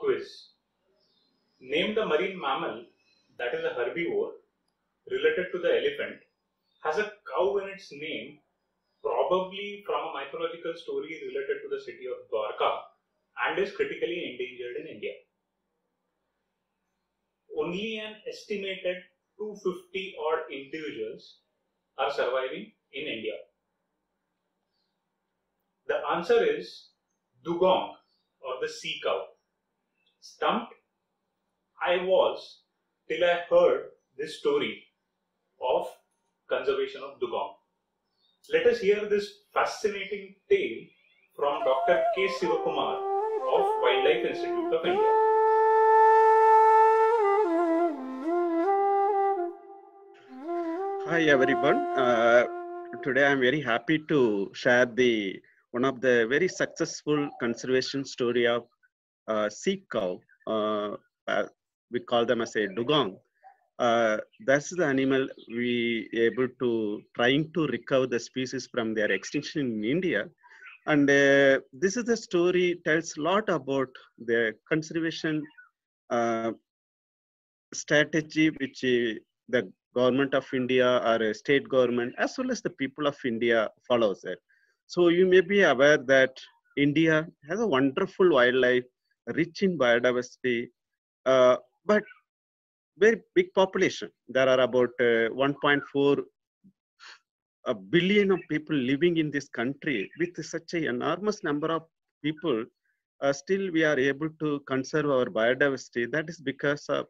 quiz. Name the marine mammal that is a herbivore related to the elephant, has a cow in its name, probably from a mythological story related to the city of Dwarka, and is critically endangered in India. Only an estimated 250 odd individuals are surviving in India. The answer is dugong or the sea cow. Stumped I was till I heard this story of conservation of dugong. Let us hear this fascinating tale from Dr. K. Sivakumar of Wildlife Institute of India. Hi everyone. Uh, today I'm very happy to share the one of the very successful conservation story of sea cow. Uh, uh, we call them as a dugong. Uh, that's the animal we able to trying to recover the species from their extinction in India. And uh, this is the story tells a lot about the conservation uh, strategy which uh, the government of India or a state government as well as the people of India follows it. So you may be aware that India has a wonderful wildlife, rich in biodiversity, uh, but very big population. There are about uh, 1.4 a billion of people living in this country with such an enormous number of people. Uh, still, we are able to conserve our biodiversity. That is because of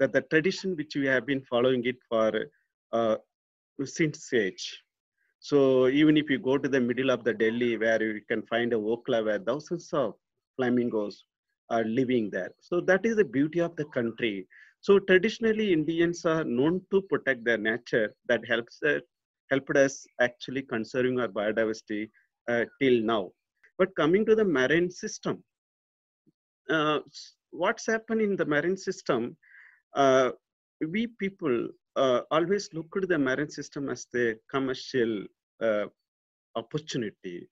that the tradition which we have been following it for uh, since age. So even if you go to the middle of the Delhi where you can find a Okhla where thousands of flamingos are living there. So that is the beauty of the country. So traditionally Indians are known to protect their nature that helps uh, helped us actually conserving our biodiversity uh, till now. But coming to the marine system, uh, what's happened in the marine system uh, we people uh, always look at the marine system as the commercial uh, opportunity.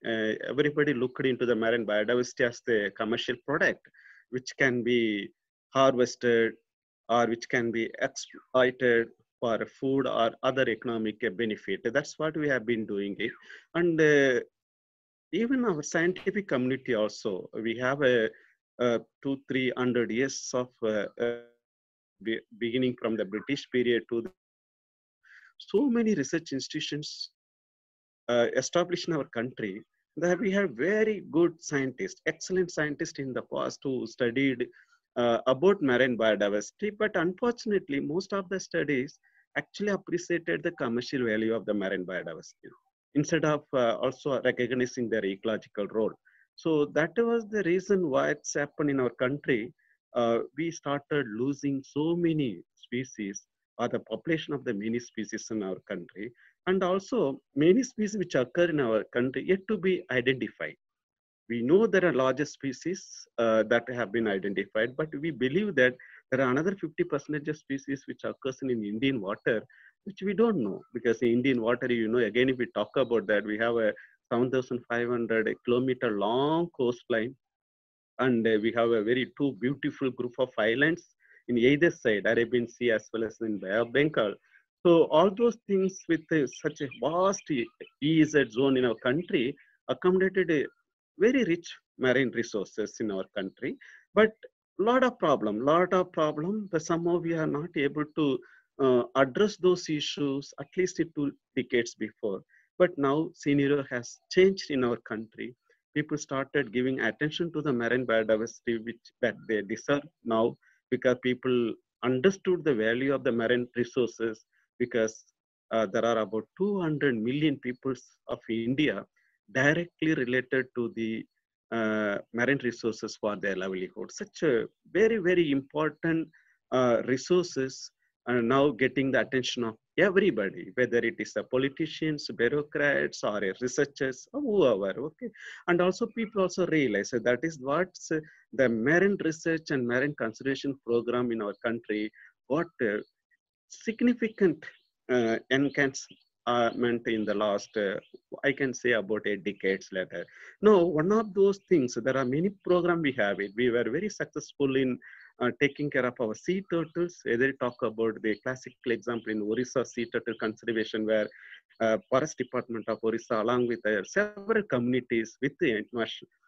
everybody looked into the marine biodiversity as the commercial product, which can be harvested or which can be exploited for food or other economic benefit. That's what we have been doing it. And uh, even our scientific community also, we have a, a two, three hundred years of uh, uh, be, beginning from the British period to so many research institutions uh, established in our country that we have very good scientists, excellent scientists in the past who studied uh, about marine biodiversity. But unfortunately, most of the studies actually appreciated the commercial value of the marine biodiversity instead of uh, also recognizing their ecological role. So that was the reason why it's happened in our country uh, we started losing so many species or the population of the many species in our country and also many species which occur in our country yet to be identified. We know there are larger species uh, that have been identified but we believe that there are another 50 percent of species which occurs in, in indian water which we don't know. Because in indian water you know again if we talk about that we have a 7500 kilometer long coastline. And uh, we have a very two beautiful group of islands in either side, Arabian Sea as well as in Bay of Bengal. So all those things with uh, such a vast EEZ zone in our country accommodated a very rich marine resources in our country, but lot of problem, lot of problem, but somehow we are not able to uh, address those issues at least two decades before. But now scenario has changed in our country. People started giving attention to the marine biodiversity which that they deserve now because people understood the value of the marine resources because uh, there are about 200 million people of India directly related to the uh, marine resources for their livelihood. Such a very, very important uh, resources are now getting the attention of everybody, whether it is the politicians, bureaucrats, or researchers, or whoever. Okay, and also people also realize that, is what the marine research and marine conservation program in our country got uh, significant uh, enhance development in the last, uh, I can say about eight decades later. Now, one of those things, there are many programs we have it. We were very successful in uh, taking care of our sea turtles. They talk about the classical example in Orissa sea turtle conservation where uh, Forest Department of Orissa along with uh, several communities with the international uh,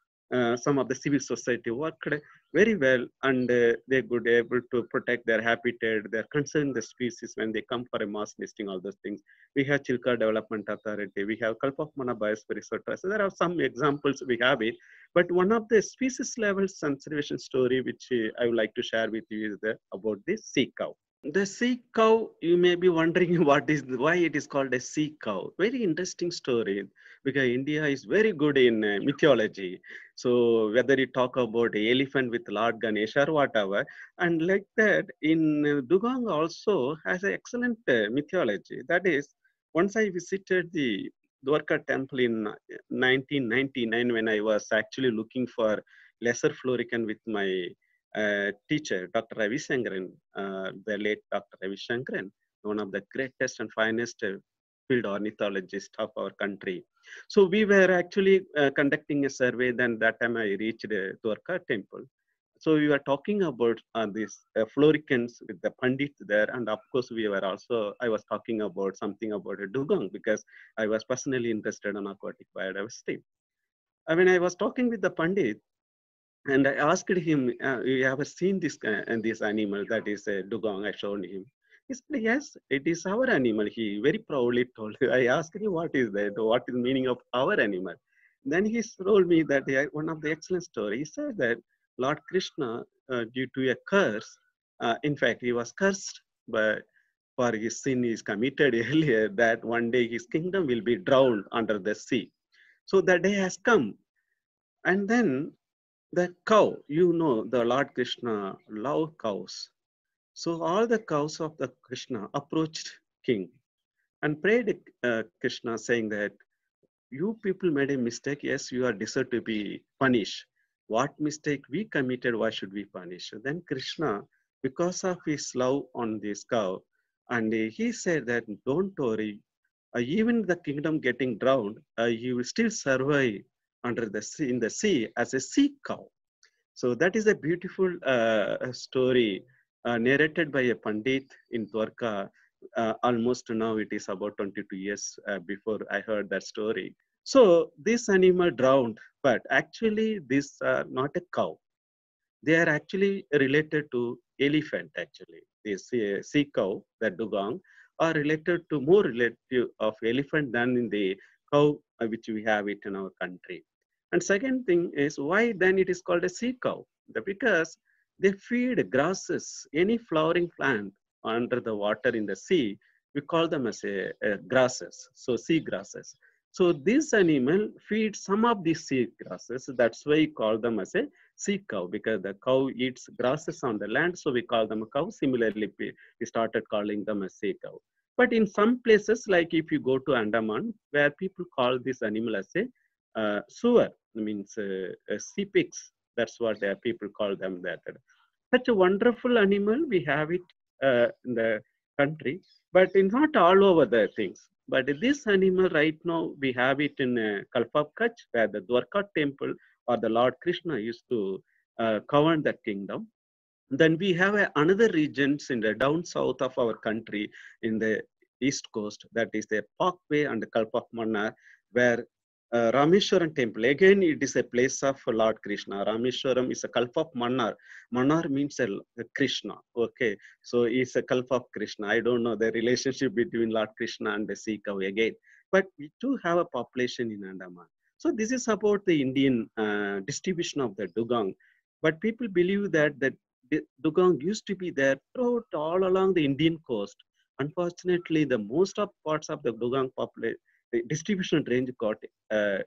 some of the civil society worked very well and uh, they could able to protect their habitat, they're conserving the species when they come for a mass listing, all those things. We have Chilka Development Authority, we have Gulf of Mannar Biosphere Reserve So there are some examples we have it, but one of the species level conservation story which uh, I would like to share with you is the, about the sea cow. The sea cow, you may be wondering what is why it is called a sea cow. Very interesting story because India is very good in uh, mythology. So whether you talk about elephant with Lord Ganesha or whatever, and like that in uh, Dugong also has an excellent uh, mythology. That is, once I visited the Dwarka temple in 1999 when I was actually looking for lesser florican with my uh, teacher, Dr. Ravi Sankaran, uh, the late Dr. Ravi Sankaran, one of the greatest and finest uh, field ornithologist of our country. So we were actually uh, conducting a survey. Then that time I reached the Dwarka temple. So we were talking about uh, these uh, floricans with the pandits there, and of course we were also. I was talking about something about a dugong because I was personally interested in aquatic biodiversity. I mean, I was talking with the pandit, and I asked him, uh, "You ever seen this uh, this animal that is a dugong?" I showed him. He said, "Yes, it is our animal." He very proudly told. Me. I asked him, "What is that? What is the meaning of our animal?" Then he told me that one of the excellent stories. He said that Lord Krishna, uh, due to a curse, uh, in fact, he was cursed by for his sin he's committed earlier that one day his kingdom will be drowned under the sea. So that day has come. And then the cow, you know, the Lord Krishna love cows. So all the cows of the Krishna approached king and prayed uh, Krishna saying that you people made a mistake. Yes, you are deserved to be punished. What mistake we committed, why should we punish? Then Krishna, because of his love on this cow, and he said that don't worry, uh, even the kingdom getting drowned, uh, you will still survive under the sea, in the sea as a sea cow. So that is a beautiful uh, story uh, narrated by a Pandit in Dwarka. Uh, almost now it is about 22 years uh, before I heard that story. So this animal drowned, but actually these are not a cow. They are actually related to elephant actually. This uh, sea cow, the dugong, are related to more relative of elephant than in the cow uh, which we have it in our country. And second thing is why then it is called a sea cow? Because they feed grasses, any flowering plant under the water in the sea, we call them as a, a grasses, so sea grasses. So this animal feeds some of these sea grasses. That's why we call them as a sea cow because the cow eats grasses on the land. So we call them a cow. Similarly, we started calling them a sea cow. But in some places, like if you go to Andaman, where people call this animal as a uh, sewer, means uh, sea pigs. That's what uh, people call them. That such a wonderful animal. We have it uh, in the country, but it's not all over the things. But this animal right now, we have it in uh, where the Dwarka temple or the Lord Krishna used to uh, govern that kingdom. Then we have uh, another regions in the down south of our country in the east coast, that is the Palk Bay and the Gulf of Mannar, where uh, Rameshwaram temple, again, it is a place of Lord Krishna. Rameshwaram is a Gulf of Mannar. Manar means a, a Krishna. Okay, so it's a kalpa of Krishna. I don't know the relationship between Lord Krishna and the cow again. But we do have a population in Andaman. So this is about the Indian uh, distribution of the dugong. But people believe that the dugong used to be there throughout all along the Indian coast. Unfortunately, the most of parts of the dugong population the distribution range got uh,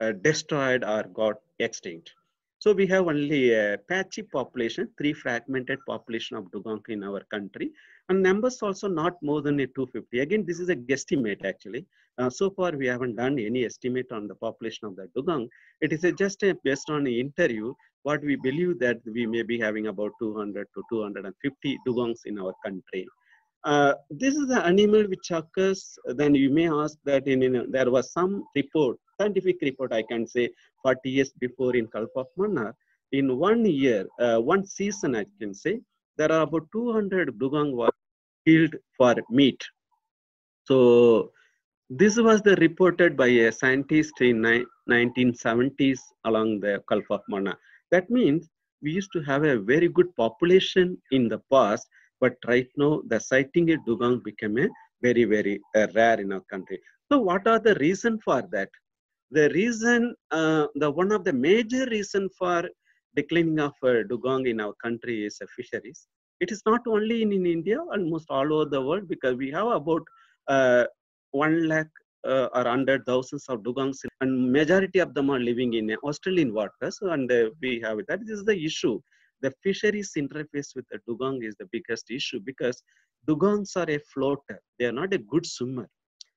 uh, destroyed or got extinct. So we have only a patchy population, three fragmented population of dugong in our country, and numbers also not more than a 250. Again, this is a guesstimate actually. Uh, so far, we haven't done any estimate on the population of the dugong. It is a, just a, based on an interview, what we believe that we may be having about 200 to 250 dugongs in our country. Uh, this is the animal which occurs. Then you may ask that in, in there was some report, scientific report, I can say, 40 years before in Gulf of. In one year, uh, one season, I can say, there are about 200 dugong were killed for meat. So this was the reported by a scientist in 1970s along the Gulf of. That means we used to have a very good population in the past, but right now the sighting of dugong became a very, very uh, rare in our country. So what are the reason for that? The reason, uh, the one of the major reason for declining of uh, dugong in our country is fisheries. It is not only in, in India, almost all over the world, because we have about uh, 1 lakh uh, or thousands of dugongs, and majority of them are living in Australian waters, and uh, we have that. This is the issue. The fisheries interface with the dugong is the biggest issue because dugongs are a floater. They are not a good swimmer.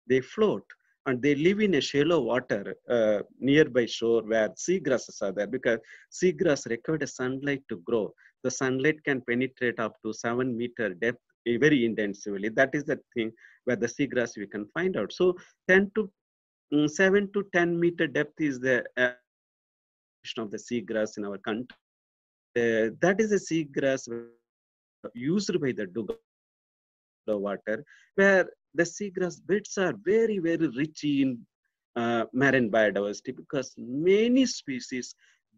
They float and they live in a shallow water uh, nearby shore where seagrasses are there because seagrass require sunlight to grow. The sunlight can penetrate up to seven meter depth very intensively. That is the thing where the seagrass we can find out. So 10 to um, 7 to 10 meter depth is the uh, of the seagrass in our country. Uh, that is a seagrass used by the dugong water, where the seagrass beds are very, very rich in uh, marine biodiversity because many species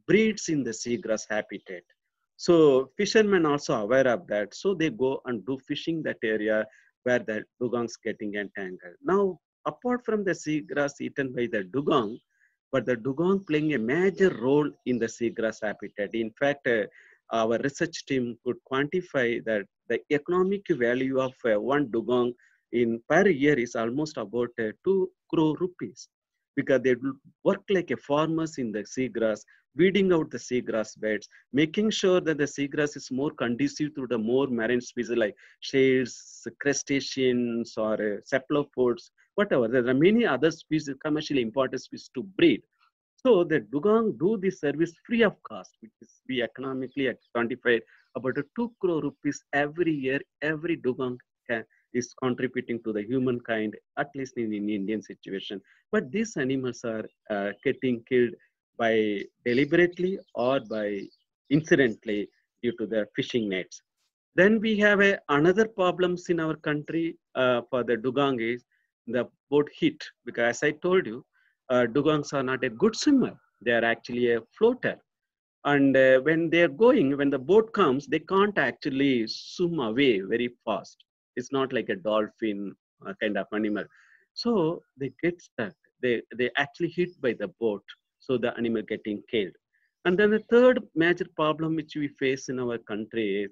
breeds in the seagrass habitat. So fishermen also aware of that. So they go and do fishing that area where the dugongs getting entangled. Now, apart from the seagrass eaten by the dugong, but the dugong playing a major role in the seagrass habitat. In fact, uh, our research team could quantify that the economic value of uh, one dugong in per year is almost about uh, 2 crore rupees because they work like a farmers in the seagrass, weeding out the seagrass beds, making sure that the seagrass is more conducive to the more marine species like shells, crustaceans, or uh, cephalopods, whatever. There are many other species, commercially important species to breed. So the dugong do this service free of cost, which is we economically quantified about a 2 crore rupees every year, every dugong can, is contributing to the humankind, at least in the Indian situation. But these animals are uh, getting killed by deliberately or by incidentally due to the fishing nets. Then we have a, another problems in our country uh, for the dugong is the boat hit because as I told you, uh, dugongs are not a good swimmer. They are actually a floater. And uh, when they're going, when the boat comes, they can't actually swim away very fast. It's not like a dolphin uh, kind of animal. So they get stuck. They, they actually hit by the boat. So the animal getting killed. And then the third major problem which we face in our country is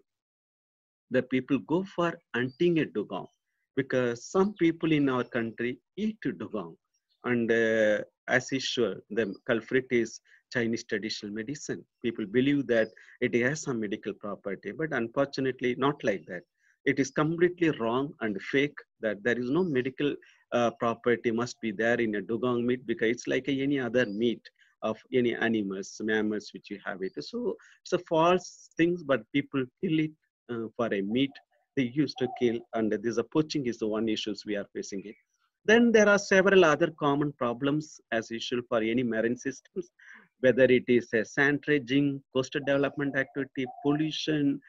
the people go for hunting a dugong because some people in our country eat dugong. And uh, as usual, the culprit is Chinese traditional medicine. People believe that it has some medical property, but unfortunately, not like that. It is completely wrong and fake that there is no medical uh, property must be there in a dugong meat because it's like any other meat of any animals, mammals which you have it. So it's a false things, but people kill it uh, for a meat they used to kill and this a poaching is the one issues we are facing it. Then there are several other common problems as usual for any marine systems, whether it is a sand dredging, coastal development activity, pollution,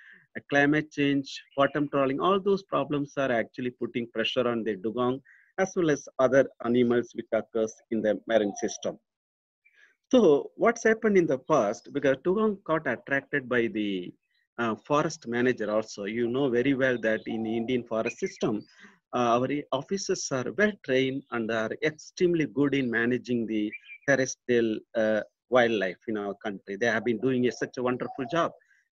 climate change, bottom trawling, all those problems are actually putting pressure on the dugong as well as other animals which occurs in the marine system. So what's happened in the past, because dugong got attracted by the uh, forest manager also, you know very well that in the Indian forest system, uh, our officers are well trained and are extremely good in managing the terrestrial uh, wildlife in our country. They have been doing a, such a wonderful job.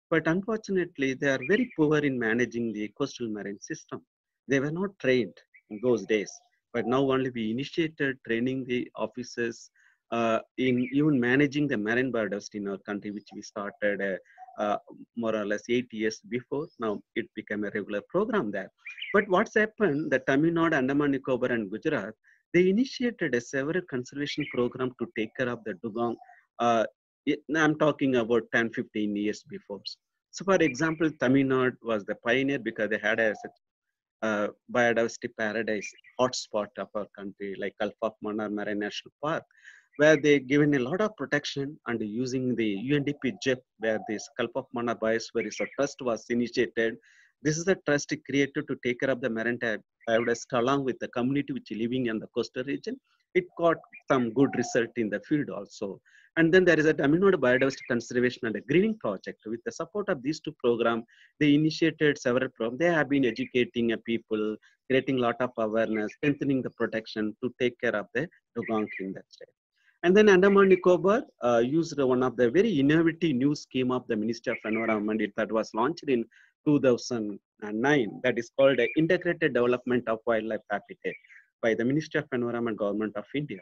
But unfortunately, they are very poor in managing the coastal marine system. They were not trained in those days. But now only we initiated training the officers uh, in even managing the marine biodiversity in our country, which we started uh, uh, more or less eight years before. Now it became a regular program there. But what's happened, the Tamil Nadu, Andaman Nicobar and Gujarat, they initiated a several conservation program to take care of the dugong. Uh, I'm talking about 10, 15 years before. So for example, Tamil Nadu was the pioneer because they had a uh, biodiversity paradise hotspot of our country, like Gulf of Mannar Marine National Park, where they given a lot of protection and using the UNDP GEF, where this Gulf of Mannar Biosphere Trust was initiated. This is a trust created to take care of the marine biodiversity along with the community which living in the coastal region. It got some good result in the field also. And then there is a Tamil Biodiversity Conservation and a Greening Project. With the support of these two programs, they initiated several programs. They have been educating people, creating a lot of awareness, strengthening the protection to take care of the dugong in that state. And then Andaman Nicobar uh, used one of the very innovative new scheme of the Ministry of Environment that was launched in 2009 that is called Integrated Development of Wildlife Habitat by the Ministry of Environment Government of India.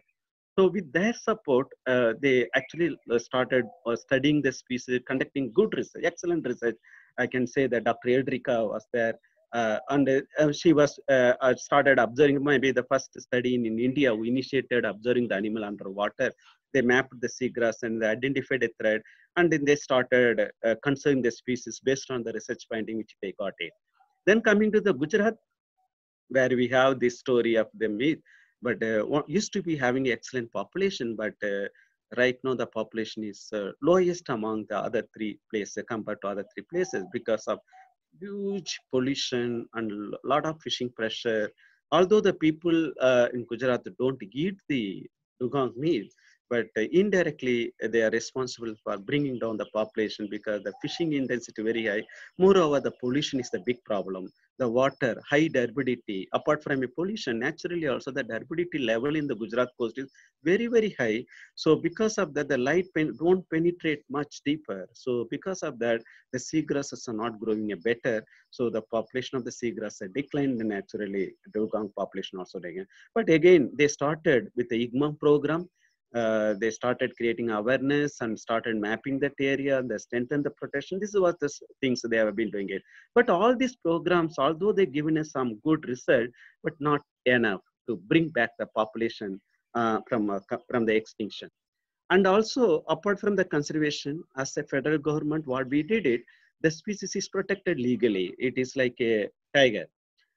So with their support, uh, they actually uh, started uh, studying the species, conducting good research, excellent research. I can say that Dr. Elrika was there, uh, and uh, she was uh, started observing maybe the first study in, in India who initiated observing the animal underwater. They mapped the seagrass and they identified a threat, and then they started conserving the species based on the research finding which they got it. Then coming to the Gujarat, where we have this story of the myth but uh, used to be having excellent population, but uh, right now the population is uh, lowest among the other three places compared to other three places because of huge pollution and a lot of fishing pressure. Although the people uh, in Gujarat don't eat the dugong meat, but uh, indirectly they are responsible for bringing down the population because the fishing intensity very high. Moreover, the pollution is the big problem the water, high turbidity, apart from a pollution, naturally also the turbidity level in the Gujarat coast is very, very high. So because of that, the light pen don't penetrate much deeper. So because of that, the seagrasses are not growing better. So the population of the seagrass declined naturally, the dugong population also again. But again, they started with the IGMA program uh, they started creating awareness and started mapping that area and they strengthened the protection. This is what the things they have been doing it. But all these programs, although they've given us some good result, but not enough to bring back the population uh, from, uh, from the extinction. And also, apart from the conservation, as a federal government, what we did it, the species is protected legally. It is like a tiger.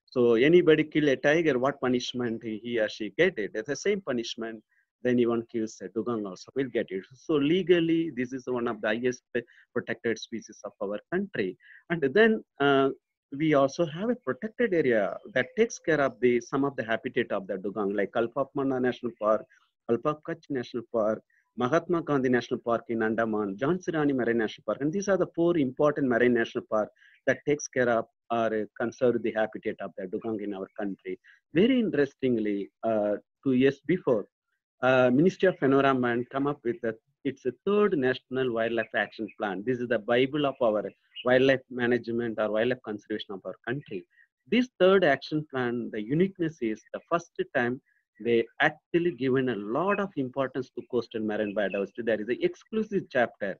So anybody kill a tiger, what punishment he or she get it? It's the same punishment then even kills a dugong also will get it. So legally, this is one of the highest protected species of our country. And then uh, we also have a protected area that takes care of the some of the habitat of the dugong, like Gulf of Mannar National Park, Gulf of Kutch National Park, Mahatma Gandhi National Park in Andaman, Jhansi Rani Marine National Park. And these are the four important marine national parks that takes care of or conserve the habitat of the dugong in our country. Very interestingly, uh, two years before, uh, Ministry of Environment come up with a, it's a third national wildlife action plan. This is the Bible of our wildlife management or wildlife conservation of our country. This third action plan, the uniqueness is the first time they actually given a lot of importance to coastal marine biodiversity. There is an exclusive chapter.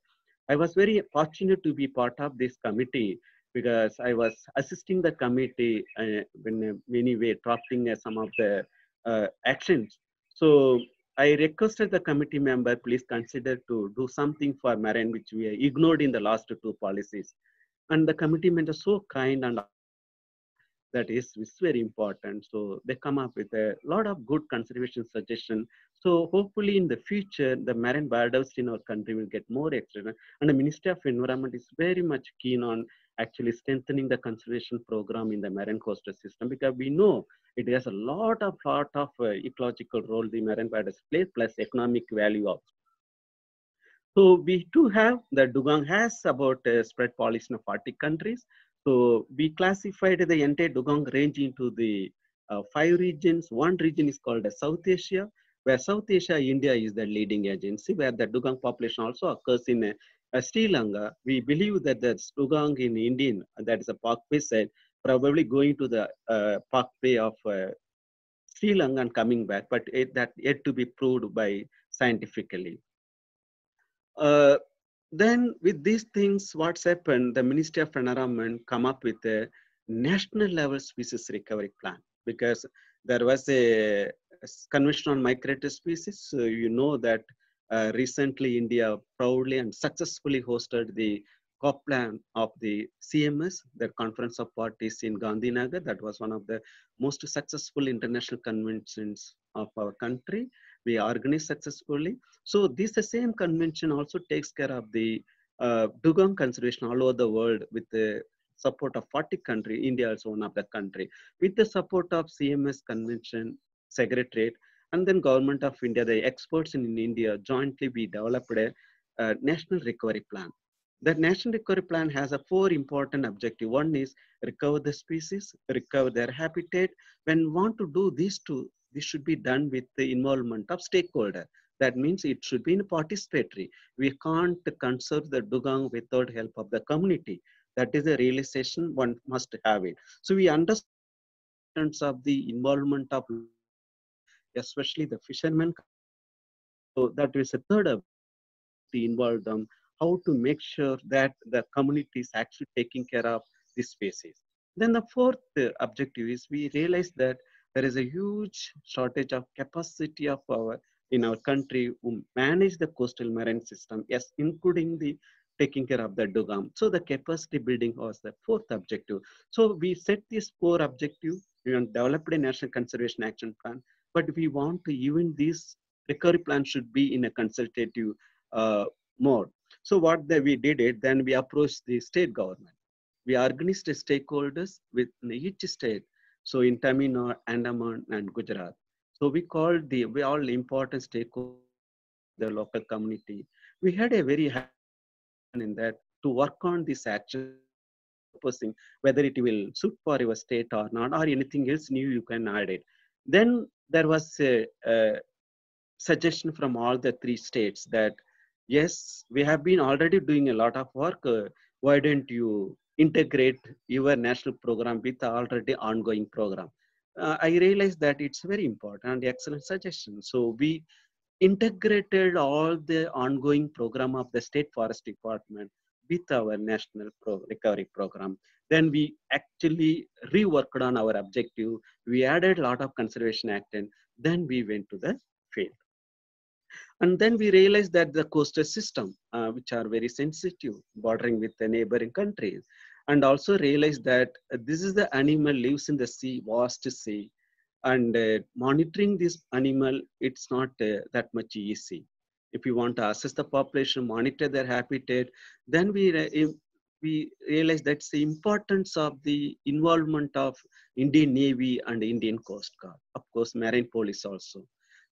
I was very fortunate to be part of this committee because I was assisting the committee uh, uh, many way drafting uh, some of the uh, actions. So I requested the committee member, please consider to do something for marine, which we ignored in the last two policies. And the committee member so kind and that is, is very important. So they come up with a lot of good conservation suggestion. So hopefully in the future, the marine biodiversity in our country will get more excellent. And the Ministry of Environment is very much keen on actually strengthening the conservation program in the marine coastal system because we know it has a lot of lot of uh, ecological role the marine biodiversity plays plus economic value also. So we do have the dugong has about uh, spread population of 40 countries. So we classified the entire dugong range into the uh, five regions. One region is called South Asia, where South Asia, India is the leading agency, where the dugong population also occurs in uh, Sri Lanka. We believe that the dugong in Indian, that is a Palk Bay side, probably going to the uh, Palk Bay of uh, Sri Lanka and coming back, but it, that yet to be proved by scientifically. Uh, then with these things, what's happened, the Ministry of Environment come up with a national level species recovery plan because there was a convention on migratory species. So you know that uh, recently India proudly and successfully hosted the COP plan of the CMS, the Conference of Parties in Gandhinagar. That was one of the most successful international conventions of our country. We organized successfully. So this the same convention also takes care of the uh, dugong conservation all over the world with the support of 40 countries. India is one of the country. With the support of CMS convention secretariat and then government of India, the experts in, in India jointly we developed a, a national recovery plan the National Recovery Plan has a four important objective. One is recover the species, recover their habitat. When want to do these two, this should be done with the involvement of stakeholder. That means it should be in participatory. We can't conserve the dugong without help of the community. That is a realization one must have it. So we understand of the involvement of especially the fishermen. So that is a third of to involve them how to make sure that the community is actually taking care of these species. Then the fourth uh, objective is we realize that there is a huge shortage of capacity of our in our country to manage the coastal marine system, yes, including the taking care of the dugong. So the capacity building was the fourth objective. So we set this four objective, we developed a national conservation action plan, but we want to even this recovery plan should be in a consultative uh, mode. So what the, we did it, then we approached the state government. We organized stakeholders with each state. So in Tamil Nadu, Andaman, and Gujarat. So we called the we all important stakeholders, the local community. We had a very high in that to work on this action proposing whether it will suit for your state or not or anything else new you can add it then there was a, a suggestion from all the three states that yes, we have been already doing a lot of work. Uh, why don't you integrate your national program with the already ongoing program? Uh, I realized that it's very important, and excellent suggestion. So we integrated all the ongoing program of the State Forest Department with our national pro recovery program. Then we actually reworked on our objective. We added a lot of conservation act and then we went to the field. And then we realized that the coastal system, uh, which are very sensitive, bordering with the neighboring countries, and also realized that uh, this is the animal lives in the sea, vast sea, and uh, monitoring this animal, it's not uh, that much easy. If you want to assess the population, monitor their habitat, then we we realize that's the importance of the involvement of Indian Navy and Indian Coast Guard, of course, Marine Police also.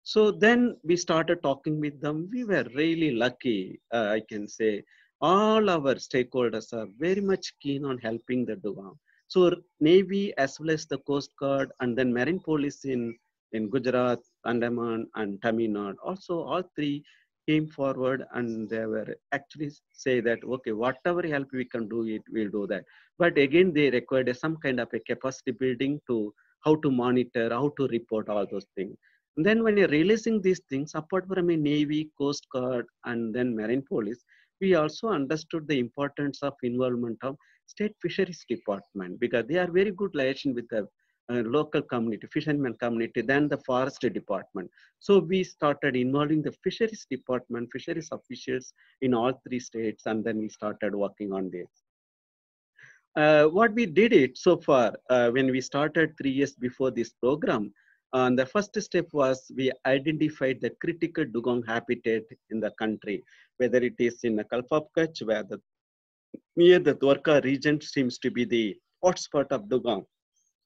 So then we started talking with them. We were really lucky, uh, I can say. All our stakeholders are very much keen on helping the dugong. So Navy as well as the Coast Guard and then Marine Police in, in Gujarat, Andaman and Tamil Nadu. Also all three came forward and they were actually say that, okay, whatever help we can do it, we'll do that. But again, they required some kind of a capacity building to how to monitor, how to report all those things. And then when you're releasing these things, apart from a Navy, Coast Guard, and then Marine Police, we also understood the importance of involvement of State Fisheries Department because they are very good liaison with the uh, local community, fishermen community, then the forest department. So we started involving the fisheries department, fisheries officials in all three states, and then we started working on this. Uh, what we did it so far, uh, when we started three years before this program, and the first step was we identified the critical dugong habitat in the country, whether it is in the Kutch, where the near the Dwarka region seems to be the hotspot of dugong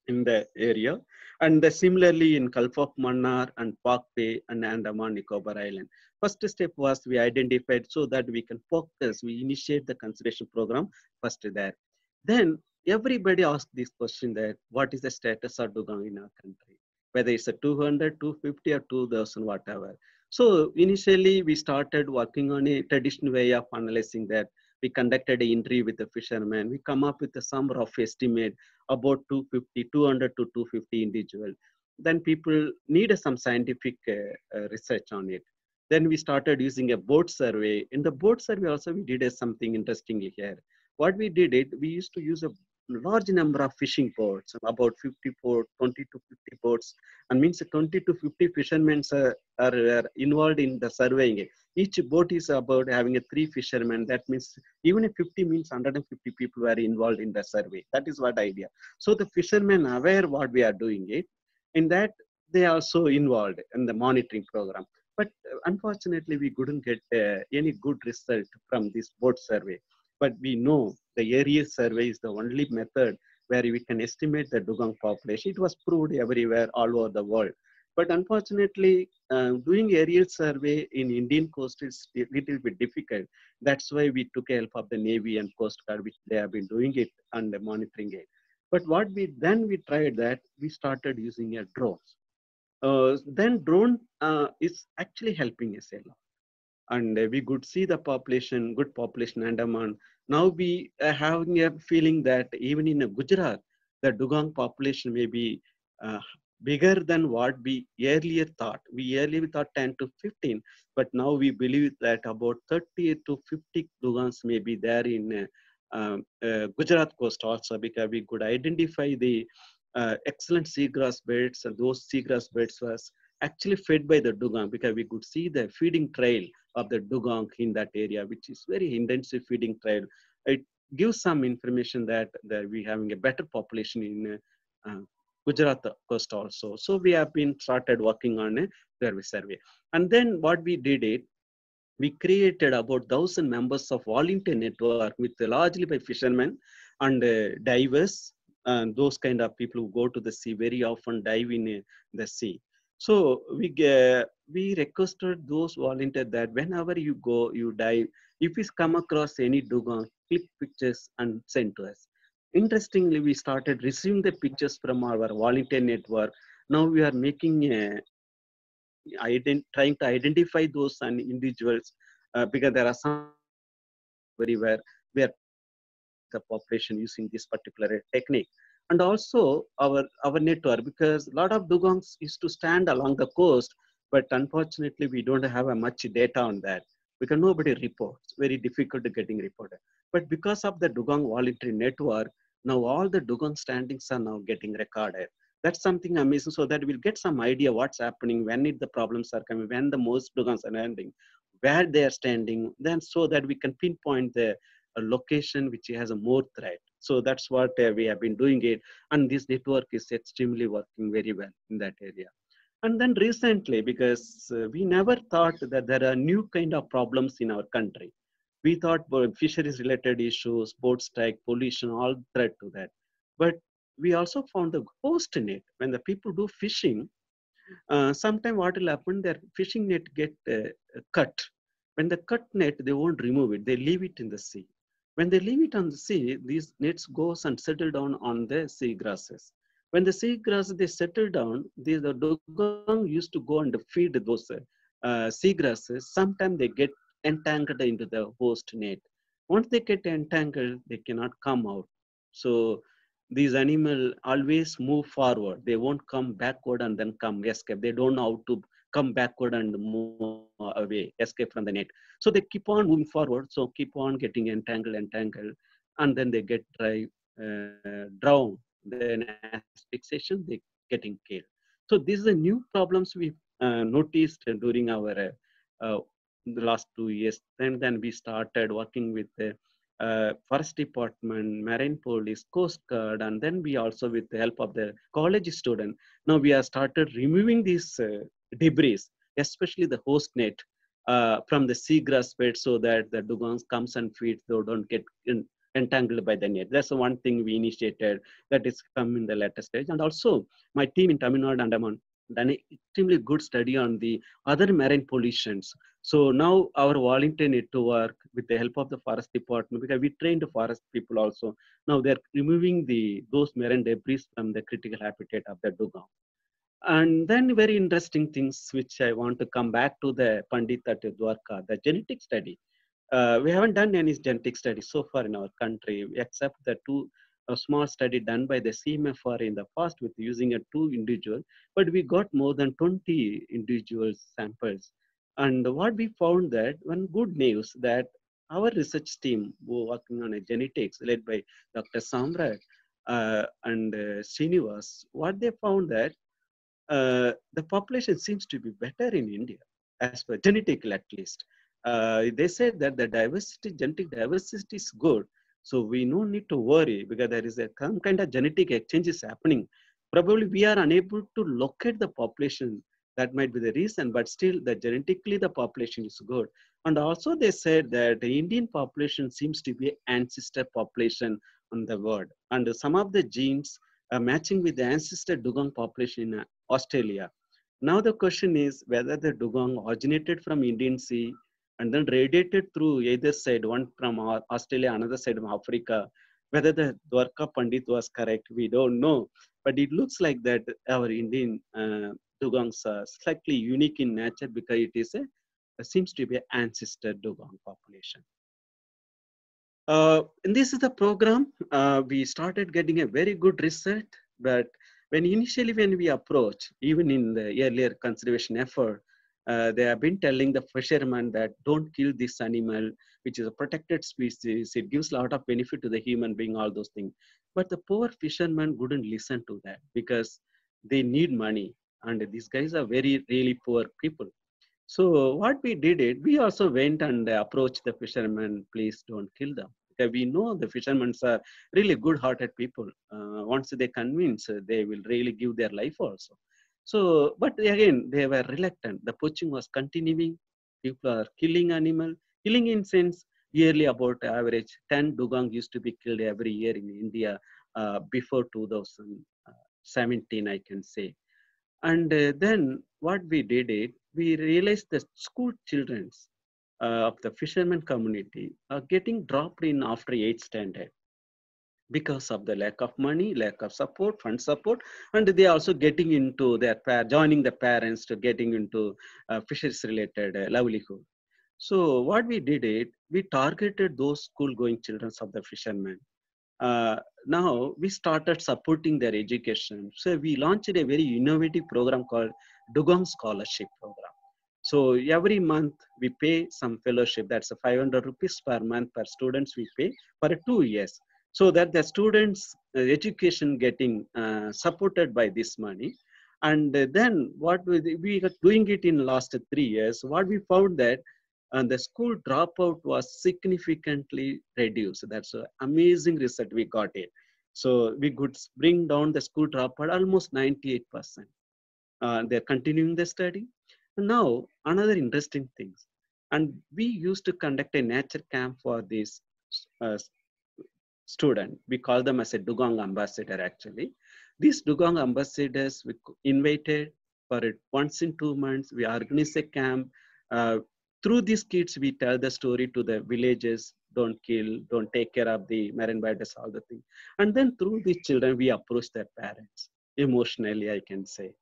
in the area. And the, similarly in Gulf of Mannar and Palk Bay and Andaman Nicobar Island. First step was we identified so that we can focus, we initiate the conservation program first there. Then everybody asked this question that what is the status of dugong in our country? whether it's a 200, 250 or 2000, whatever. So initially we started working on a traditional way of analyzing that. We conducted an interview with the fishermen. We come up with a some rough estimate about 250, 200 to 250 individual. Then people need some scientific uh, uh, research on it. Then we started using a boat survey. In the boat survey also we did something interestingly here. What we did it, we used to use a large number of fishing boats, about 54, 20 to 50 boats, and means 20 to 50 fishermen are, are, involved in the surveying. Each boat is about having a three fishermen. That means even if 50 means 150 people were involved in the survey. That is what idea. So the fishermen aware what we are doing it. In that they are also involved in the monitoring program. But uh, unfortunately, we couldn't get uh, any good result from this boat survey. But we know the aerial survey is the only method where we can estimate the dugong population. It was proved everywhere, all over the world. But unfortunately, uh, doing aerial survey in Indian coast is a little bit difficult. That's why we took help of the Navy and Coast Guard, which they have been doing it and monitoring it. But what we then we tried that we started using a drones. Uh, then drone uh, is actually helping us a lot. And uh, we could see the population, good population Andaman. Now we are having a feeling that even in Gujarat, the dugong population may be uh, bigger than what we earlier thought. We earlier thought 10 to 15, but now we believe that about 30 to 50 dugongs may be there in uh, um, uh, Gujarat coast also because we could identify the uh, excellent seagrass beds and those seagrass beds was actually fed by the dugong because we could see the feeding trail of the dugong in that area, which is very intensive feeding trail. It gives some information that, that we having a better population in uh, Gujarat coast also. So we have been started working on a survey survey. And then what we did it, we created about thousand members of volunteer network with largely by fishermen and uh, divers and those kind of people who go to the sea very often dive in uh, the sea. So we we requested those volunteers that whenever you go, you dive. If you come across any dugong, click pictures and send to us. Interestingly, we started receiving the pictures from our volunteer network. Now we are making a, trying to identify those individuals uh, because there are some very where where the population using this particular technique and also our our network because a lot of dugongs used to stand along the coast but unfortunately we don't have a much data on that because nobody reports. Very difficult to getting reported. But because of the dugong voluntary network now all the dugong standings are now getting recorded. That's something amazing. So that we'll get some idea what's happening when it, the problems are coming when the most dugongs are landing where they are standing then so that we can pinpoint the a location which has a more threat. So that's what uh, we have been doing it. And this network is extremely working very well in that area. And then recently, because uh, we never thought that there are new kind of problems in our country. We thought fisheries related issues, boat strike, pollution, all threat to that. But we also found the ghost net. When the people do fishing, uh, sometimes what will happen, their fishing net get uh, cut. When the cut net, they won't remove it. They leave it in the sea. When they leave it on the sea, these nets goes and settle down on the sea grasses. When the sea grass they settle down, the, the dugong used to go and feed those uh, sea grasses. Sometimes they get entangled into the ghost net. Once they get entangled, they cannot come out. So these animals always move forward. They won't come backward and then come escape. They don't know how to come backward and move away, escape from the net. So they keep on moving forward. So keep on getting entangled, entangled, and then they get dry, uh, drowned. Then fixation, they getting killed. So these are the new problems we uh, noticed during our uh, the last two years. Then then we started working with the uh, forest department, marine police, coast guard, and then we also with the help of the college student. Now we have started removing these uh, debris, especially the ghost net uh, from the seagrass bed so that the dugongs comes and feeds, they don't get in, entangled by the net. That's the one thing we initiated that is come in the later stage. And also my team in Tamil Nadu Andaman done an extremely good study on the other marine pollutions. So now our volunteer network with the help of the forest department, because we trained the forest people also, now they're removing the those marine debris from the critical habitat of the dugong. And then very interesting things which I want to come back to the Pandit at Dwarka, the genetic study. Uh, we haven't done any genetic study so far in our country, except the two a small study done by the CMFR in the past with using a two individual, but we got more than 20 individual samples. And what we found that one good news that our research team working on a genetics led by Dr. Samrat uh, and uh, Srinivas, what they found that uh, the population seems to be better in India, as per genetical at least. Uh, they said that the diversity, genetic diversity is good. So we no need to worry because there is a some kind of genetic exchange is happening. Probably we are unable to locate the population. That might be the reason, but still the genetically the population is good. And also they said that the Indian population seems to be ancestor population on the world. And some of the genes are matching with the ancestor dugong population in Australia. Now the question is whether the dugong originated from Indian Sea and then radiated through either side, one from Australia, another side from Africa. Whether the Dwarka Pandit was correct, we don't know. But it looks like that our Indian uh, dugongs are slightly unique in nature because it is a seems to be an ancestor dugong population. Uh, and this is the program. Uh, we started getting a very good result, but when initially when we approach, even in the earlier conservation effort, uh, they have been telling the fishermen that don't kill this animal, which is a protected species. It gives a lot of benefit to the human being, all those things. But the poor fishermen wouldn't listen to that because they need money. And these guys are very, really poor people. So what we did it, we also went and approached the fishermen, please don't kill them. We know the fishermen are really good-hearted people. Uh, once they convince, they will really give their life also. So, but again, they were reluctant. The poaching was continuing. People are killing animal. Killing in sense, yearly about average 10 dugong used to be killed every year in India uh, before 2017, I can say. And uh, then what we did it, we realized the school children uh, of the fishermen community are getting dropped in after 8th standard because of the lack of money, lack of support, fund support, and they are also getting into their joining the parents to getting into uh, fisheries related uh, livelihood. So what we did it, we targeted those school going children of the fishermen. Uh, now we started supporting their education. So we launched a very innovative program called Dugong Scholarship Program. So every month we pay some fellowship. That's a 500 rupees per month per students we pay for two years. So that the students uh, education getting uh, supported by this money. And then what we, we are doing it in last three years. What we found that uh, the school dropout was significantly reduced. That's an amazing result we got it. So we could bring down the school dropout almost 98 percent. Uh, they're continuing the study now another interesting things and we used to conduct a nature camp for these uh, student. We call them as a Dugong ambassador actually. These Dugong ambassadors we invited for it once in two months. We organize a camp. Uh, through these kids, we tell the story to the villages, don't kill, don't take care of the marine biodiversity, all the thing. And then through these children, we approach their parents emotionally, I can say.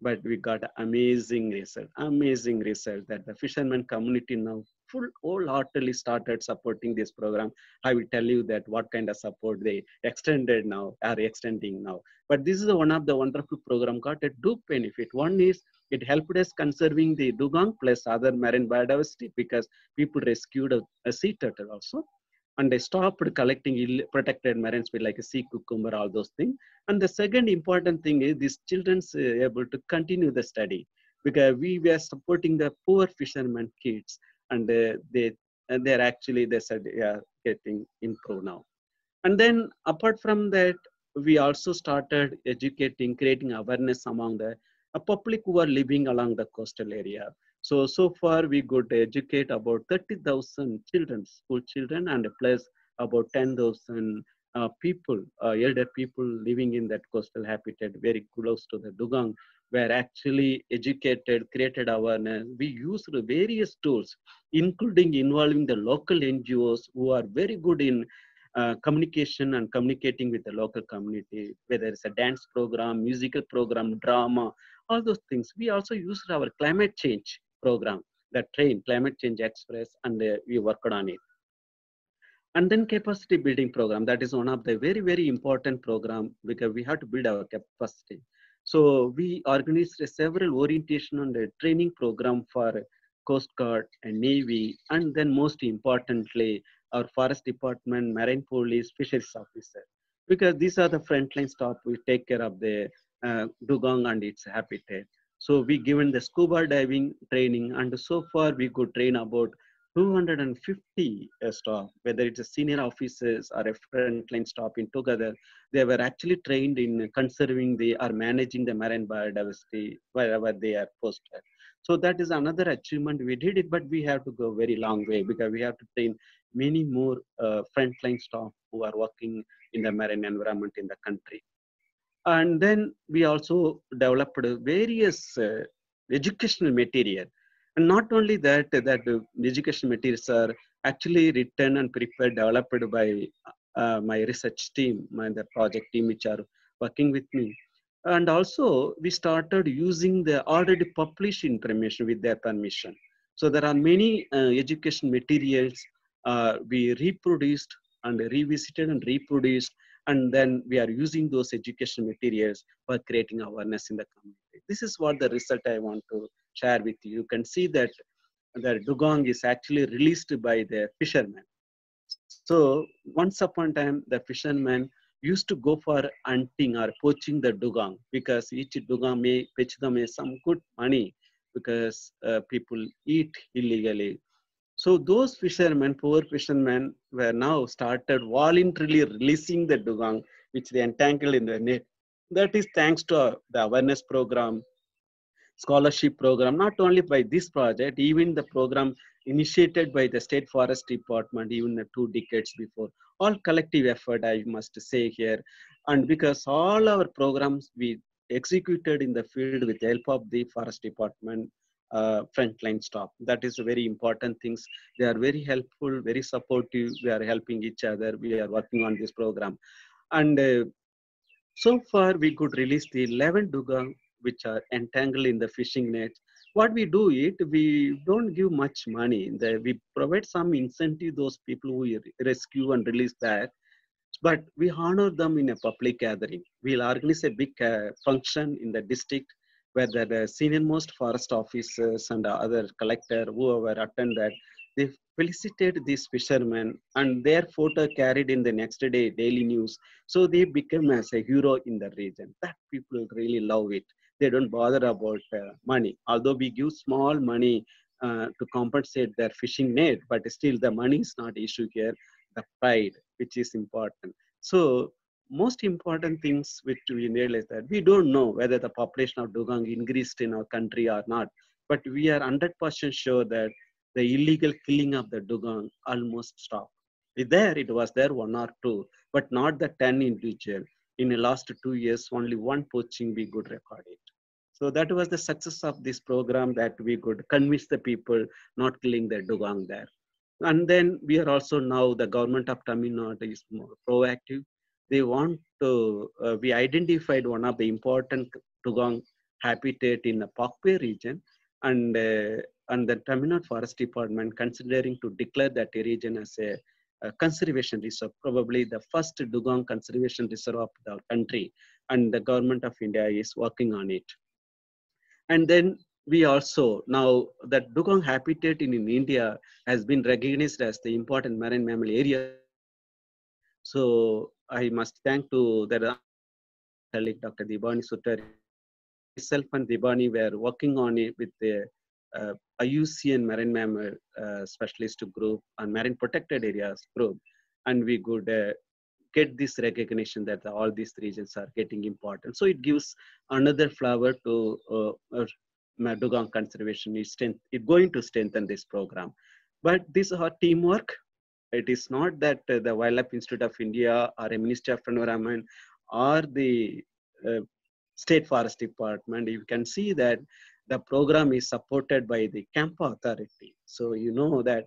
But we got amazing result, amazing result that the fishermen community now full wholeheartedly started supporting this program. I will tell you that what kind of support they extended now, are extending now. But this is one of the wonderful program got a two benefit. One is it helped us conserving the dugong plus other marine biodiversity because people rescued a, a sea turtle also and they stopped collecting protected marine species like a sea cucumber, all those things. And the second important thing is these children's uh, able to continue the study because we were supporting the poor fishermen kids and they, they and they're actually they said yeah getting improved now and then apart from that we also started educating creating awareness among the uh, public who are living along the coastal area so so far we could educate about 30000 children school children and plus about 10000 uh, people uh, elder people living in that coastal habitat very close to the dugong were actually educated, created awareness. We used various tools, including involving the local NGOs who are very good in uh, communication and communicating with the local community, whether it's a dance program, musical program, drama, all those things. We also used our climate change program, the train, Climate Change Express, and uh, we worked on it. And then capacity building program, that is one of the very, very important program because we have to build our capacity. So we organized several orientation and training program for Coast Guard, and Navy, and then most importantly, our Forest Department, Marine Police, Fisheries Officer. Because these are the frontline staff we take care of the uh, dugong and its habitat. So we given the scuba diving training, and so far we could train about 250 uh, staff, whether it's a senior officers or a frontline staff in together, they were actually trained in conserving the or managing the marine biodiversity wherever they are posted. So that is another achievement. We did it, but we have to go very long way because we have to train many more uh, frontline staff who are working in the marine environment in the country. And then we also developed various uh, educational material and not only that, that the education materials are actually written and prepared, developed by uh, my research team, my the project team which are working with me. And also we started using the already published information with their permission. So there are many uh, education materials uh, we reproduced and revisited and reproduced and then we are using those education materials for creating awareness in the community. This is what the result I want to share with you. You can see that the dugong is actually released by the fishermen. So once upon a time, the fishermen used to go for hunting or poaching the dugong because each dugong may fetch them some good money because uh, people eat illegally. So those fishermen, poor fishermen, were now started voluntarily releasing the dugong, which they entangled in the net. That is thanks to uh, the awareness program scholarship program, not only by this project, even the program initiated by the State Forest Department even two decades before. All collective effort, I must say here. And because all our programs we executed in the field with the help of the Forest Department uh, frontline staff. That is very important things. They are very helpful, very supportive. We are helping each other. We are working on this program. And uh, so far, we could release the 11 dugong which are entangled in the fishing nets. What we do it, we don't give much money. We provide some incentive those people who rescue and release that, but we honor them in a public gathering. We'll organize a big uh, function in the district where the senior most forest officers and other collector, whoever attend that, they felicitate these fishermen and their photo carried in the next day daily news. So they become as a hero in the region. That people really love it they don't bother about uh, money. Although we give small money uh, to compensate their fishing net, but still the money is not issue here. The pride, which is important. So most important things which we realize that we don't know whether the population of dugong increased in our country or not, but we are 100% sure that the illegal killing of the dugong almost stopped. There it was there one or two, but not the 10 individual in the last two years, only one poaching we could record it. So that was the success of this program that we could convince the people not killing the dugong there. And then we are also now, the government of Tamil Nadu is more proactive. They want to, uh, we identified one of the important dugong habitat in the Palk Bay region and uh, and the Tamil Nadu Forest Department considering to declare that region as a uh, conservation reserve, probably the first dugong conservation reserve of the country, and the government of India is working on it. And then we also now that dugong habitat in, in India has been recognized as the important marine mammal area. So I must thank to the colleague Dr. Dipani Sutar. Myself and Dipani were working on it with the uh, IUCN Marine Mammal uh, Specialist Group and Marine Protected Areas Group, and we could uh, get this recognition that all these regions are getting important. So it gives another flower to uh, dugong conservation. It's going to strengthen this program. But this is our teamwork. It is not that uh, the Wildlife Institute of India or a Ministry of Environment or the uh, State Forest Department. You can see that the program is supported by the CAMPA authority. So you know that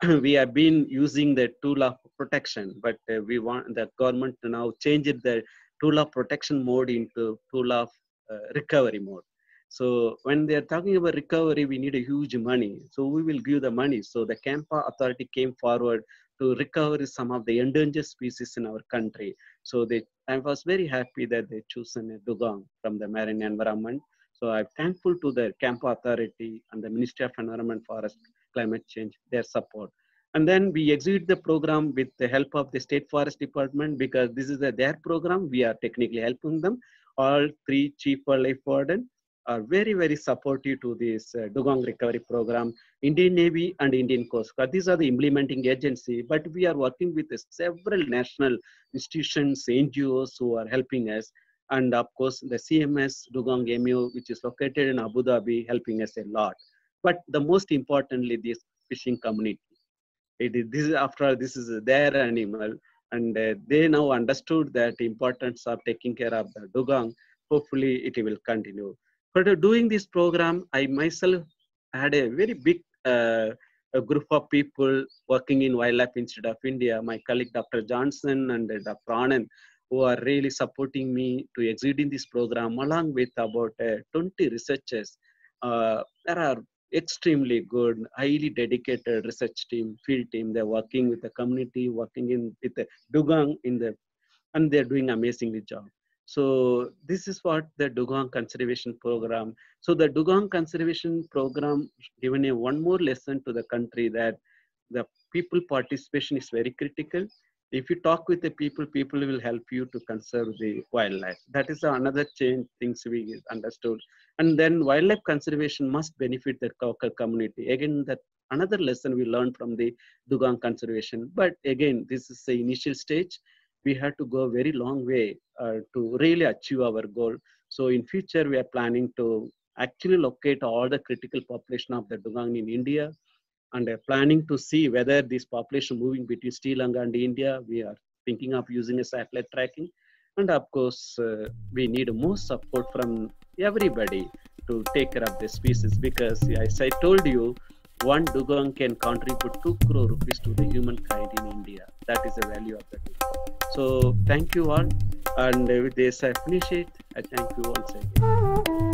we have been using the tool of protection, but uh, we want the government to now change the tool of protection mode into tool of uh, recovery mode. So when they're talking about recovery, we need a huge money. So we will give the money. So the CAMPA authority came forward to recover some of the endangered species in our country. So they, I was very happy that they chosen a dugong from the marine environment So I'm thankful to the CAMPA Authority and the Ministry of Environment, Forest, Climate Change, their support. And then we execute the program with the help of the State Forest Department because this is a, their program. We are technically helping them. All three chief wildlife warden are very, very supportive to this uh, dugong recovery program. Indian Navy and Indian Coast Guard, these are the implementing agency, but we are working with uh, several national institutions, NGOs who are helping us. And of course, the CMS Dugong MOU, which is located in Abu Dhabi, helping us a lot. But the most importantly, this fishing community. It is, this is, after all, this is their animal, and uh, they now understood that importance of taking care of the dugong. Hopefully, it will continue. But uh, doing this program, I myself had a very big uh, a group of people working in Wildlife Institute of India, my colleague Dr. Johnson and uh, Dr. Anand, who are really supporting me to exit in this program along with about uh, 20 researchers. Uh, there are extremely good, highly dedicated research team, field team. They're working with the community, working in with the dugong in the, and they're doing amazingly job. So this is what the dugong conservation program. So the dugong conservation program given a one more lesson to the country that the people participation is very critical. If you talk with the people, people will help you to conserve the wildlife. That is another change things we understood. And then wildlife conservation must benefit the local community. Again, that another lesson we learned from the dugong conservation. But again, this is the initial stage we had to go a very long way uh, to really achieve our goal. So in future, we are planning to actually locate all the critical population of the dugong in India and are planning to see whether this population moving between Sri Lanka and India, we are thinking of using a satellite tracking. And of course, uh, we need more support from everybody to take care of the species because as I told you, one dugong can contribute 2 crore rupees to the humankind in India. That is the value of the dugong. So thank you all. And with this, I finish it. I thank you once again.